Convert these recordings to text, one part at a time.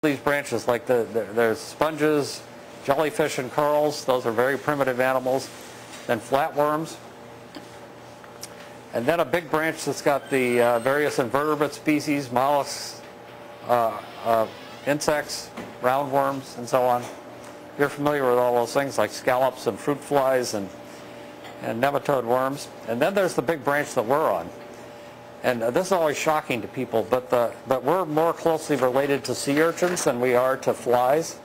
these branches, like the, the, there's sponges, jellyfish and corals, those are very primitive animals, then flatworms, and then a big branch that's got the uh, various invertebrate species, mollusks, uh, uh, insects, roundworms, and so on. You're familiar with all those things like scallops and fruit flies and, and nematode worms. And then there's the big branch that we're on. And uh, this is always shocking to people, but, the, but we're more closely related to sea urchins than we are to flies.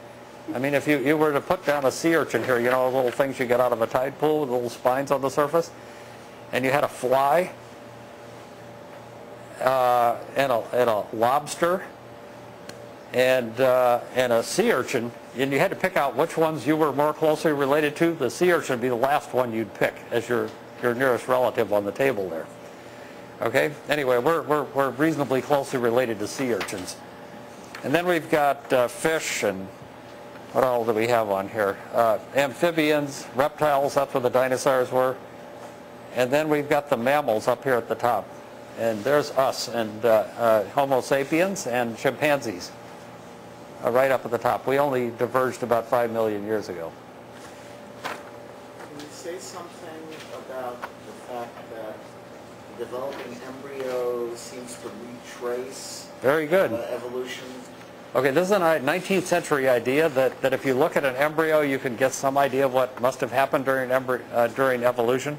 I mean, if you, you were to put down a sea urchin here, you know, little things you get out of a tide pool with little spines on the surface, and you had a fly uh, and, a, and a lobster and, uh, and a sea urchin, and you had to pick out which ones you were more closely related to, the sea urchin would be the last one you'd pick as your, your nearest relative on the table there. Okay? Anyway, we're, we're, we're reasonably closely related to sea urchins. And then we've got uh, fish and what all do we have on here? Uh, amphibians, reptiles, that's where the dinosaurs were. And then we've got the mammals up here at the top. And there's us and uh, uh, Homo sapiens and chimpanzees uh, right up at the top. We only diverged about 5 million years ago. Can you say something about the fact that the developing embryo seems to retrace Very good. uh, evolution? Okay, this is a 19th century idea that, that if you look at an embryo, you can get some idea of what must have happened during, embry- uh, during evolution.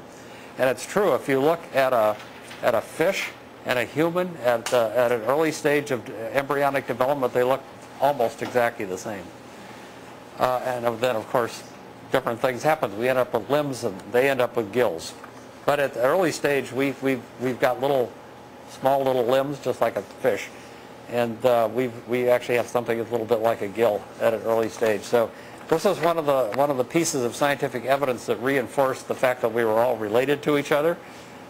And it's true, if you look at a, at a fish and a human at, uh, at an early stage of embryonic development, they look almost exactly the same. Uh, and then, of course, different things happen. We end up with limbs and they end up with gills. But at the early stage, we've, we've, we've got little, small little limbs, just like a fish. And uh, we we actually have something that's a little bit like a gill at an early stage. So this is one of the one of the pieces of scientific evidence that reinforced the fact that we were all related to each other.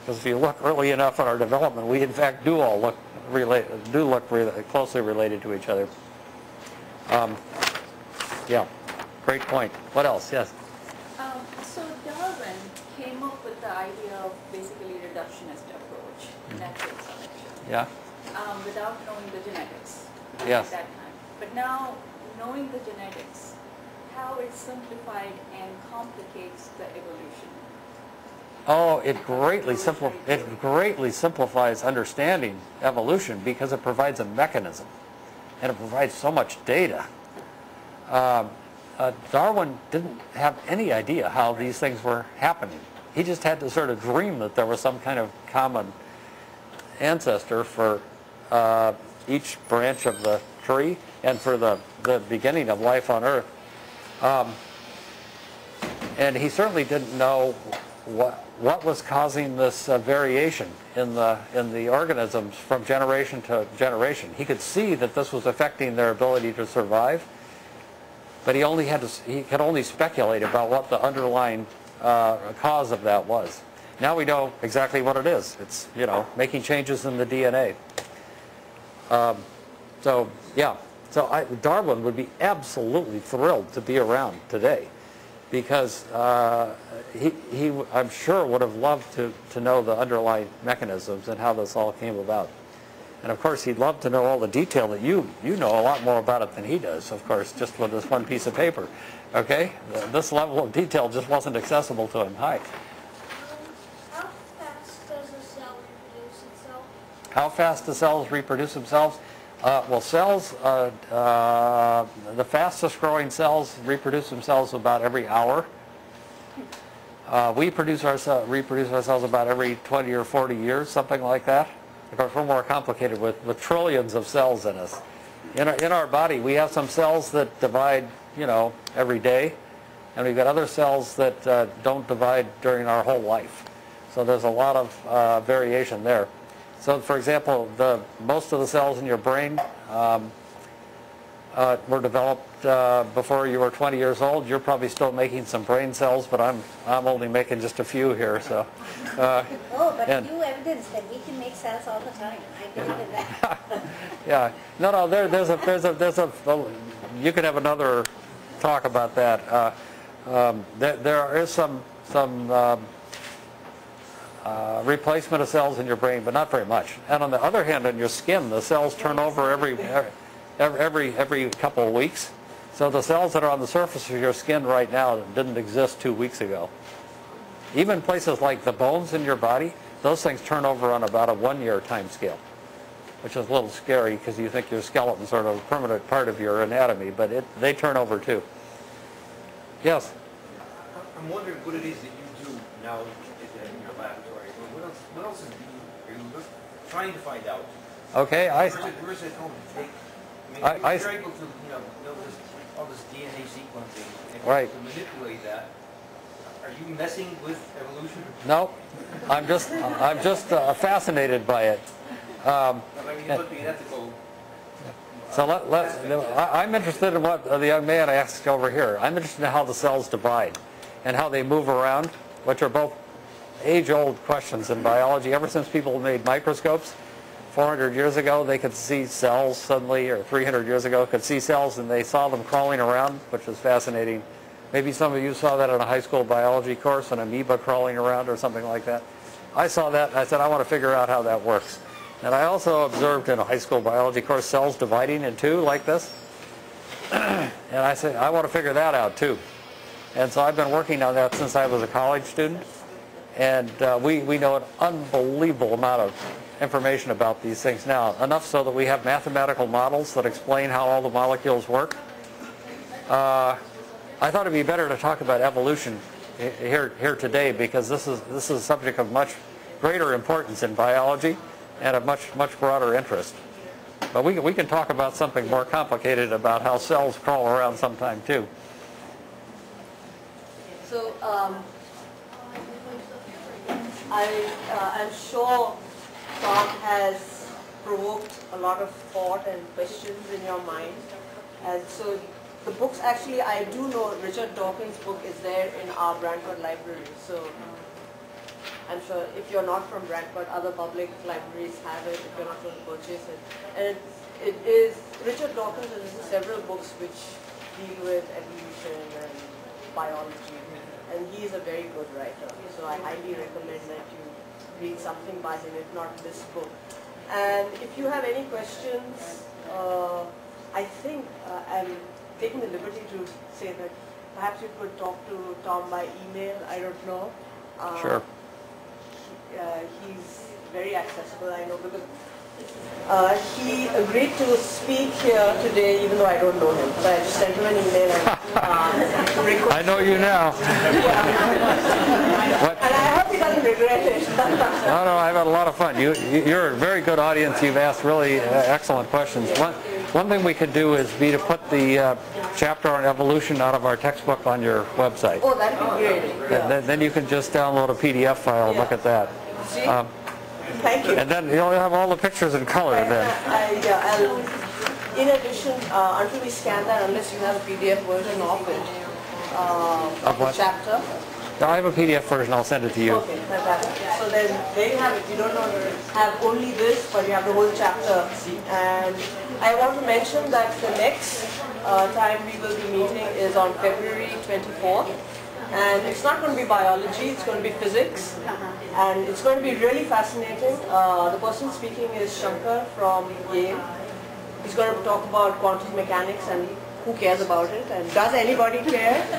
Because if you look early enough in our development, we in fact do all look relate, do look re closely related to each other. Um, yeah, great point. What else? Yes. Um, so Darwin came up with the idea of basically reductionist selection, Yeah. um, without knowing the genetics Yes. at that time. But now, knowing the genetics, how it simplified and complicates the evolution. Oh, it greatly simpli- it greatly simplifies understanding evolution because it provides a mechanism, and it provides so much data. Um, uh, Darwin didn't have any idea how these things were happening. He just had to sort of dream that there was some kind of common ancestor for uh, each branch of the tree and for the, the beginning of life on Earth. Um, and he certainly didn't know what, what was causing this uh, variation in the, in the organisms from generation to generation. He could see that this was affecting their ability to survive, but he only had to, he could only speculate about what the underlying uh, cause of that was. Now we know exactly what it is. It's, you know, making changes in the DNA. Um, so, yeah. So I, Darwin would be absolutely thrilled to be around today because uh, he, he, I'm sure, would have loved to, to know the underlying mechanisms and how this all came about. And of course, he'd love to know all the detail that you, you know a lot more about it than he does, of course, just with this one piece of paper. Okay? This level of detail just wasn't accessible to him. Hi. How fast does a cell reproduce itself? How fast do cells reproduce themselves? Uh, well, cells, uh, uh, the fastest growing cells reproduce themselves about every hour. Uh, we produce our, reproduce ourselves about every 20 or 40 years, something like that. Of course, we're more complicated with, with trillions of cells in us. In our, in our body, we have some cells that divide, you know, every day, and we've got other cells that uh, don't divide during our whole life. So there's a lot of uh, variation there. So, for example, the, most of the cells in your brain um, uh, were developed uh, before you were 20 years old. You're probably still making some brain cells, but I'm, I'm only making just a few here. So, uh, Oh, but And- you evidence that we can make cells all the time. I believe in that. yeah, no, no. There, there's a, there's a, there's a. You could have another talk about that. Uh, um, there, there is some, some um, uh, replacement of cells in your brain, but not very much. And on the other hand, in your skin, the cells turn over every, every every, every, couple of weeks. So the cells that are on the surface of your skin right now didn't exist two weeks ago. Even places like the bones in your body, those things turn over on about a one-year time scale, which is a little scary because you think your skeleton's sort of a permanent part of your anatomy, but it, they turn over too. Yes? I'm wondering what it is that you do now in in your laboratory. What else, what else is you, are you look- trying to find out? Okay, I, Where's it, where's it going to take? I- I mean, I- if you're able to, you know, know this, all this DNA sequencing, and Right. to manipulate that, are you messing with evolution? no, I'm just, I'm just uh, fascinated by it. Um, I mean, it would be an ethical. So let, let, I- I'm interested in what the young man asked over here. I'm interested in how the cells divide and how they move around, which are both age-old questions in biology. Ever since people made microscopes 400 years ago, they could see cells suddenly, or 300 years ago, could see cells and they saw them crawling around, which was fascinating. Maybe some of you saw that in a high school biology course, an amoeba crawling around or something like that. I saw that and I said, I want to figure out how that works. And I also observed in a high school biology course cells dividing in two like this. and I said, I want to figure that out too. And so I've been working on that since I was a college student. And uh, we, we know an unbelievable amount of information about these things now. Enough so that we have mathematical models that explain how all the molecules work. Uh, I thought it'd be better to talk about evolution here, here today because this is, this is a subject of much greater importance in biology and of much, much broader interest. But we, we can talk about something more complicated about how cells crawl around sometime too. So, um, I, uh, I'm sure Tom has provoked a lot of thought and questions in your mind. And so the books, actually, I do know Richard Dawkins' book is there in our Branford library. So I'm sure if you're not from Branford, other public libraries have it if you're not going to purchase it. And it, is, Richard Dawkins has several books which deal with evolution and biology. And he is a very good writer. So I highly recommend that you read something by him, if not this book. And if you have any questions, uh, I think uh, I'm taking the liberty to say that perhaps you could talk to Tom by email, I don't know. Uh, Sure. uh, he's very accessible, I know, because uh, he agreed to speak here today, even though I don't know him. So I just sent him an email and uh, I know you now. What? And I hope he doesn't regret it. No, no, I've had a lot of fun. You, you're a very good audience. You've asked really uh, excellent questions. One, one thing we could do is be to put the uh, chapter on evolution out of our textbook on your website. oh, that'd be great. Yeah. then, then you can just download a PDF file and look at that. See? Um, Thank you. and then you'll have all the pictures in color then. I, uh, I'll, in addition, uh, until we scan that, unless you have a PDF version of it, uh, Of the what? chapter. Now, I have a PDF version. I'll send it to you. Okay, fantastic. So then there you have it. You don't have only this, but you have the whole chapter. And I want to mention that the next uh, time we will be meeting is on February 24th. And it's not going to be biology, it's going to be physics. And it's going to be really fascinating. Uh, the person speaking is Shankar from Yale. He's going to talk about quantum mechanics and who cares about it and does anybody care?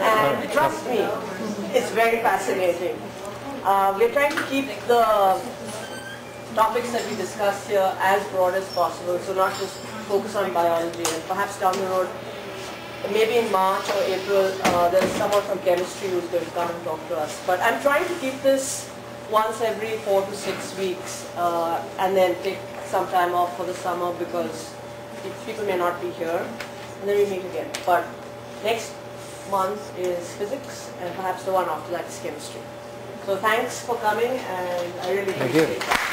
and trust me, it's very fascinating. Uh, we're trying to keep the topics that we discuss here as broad as possible, so not just focus on biology and perhaps down the road, maybe in March or April, uh, there's someone from chemistry who's going to come and talk to us. But I'm trying to keep this once every four to six weeks uh, and then take some time off for the summer because people may not be here and then we meet again. But next month is physics and perhaps the one after that is chemistry. So thanks for coming and I really Thank you. appreciate it. You, Tom.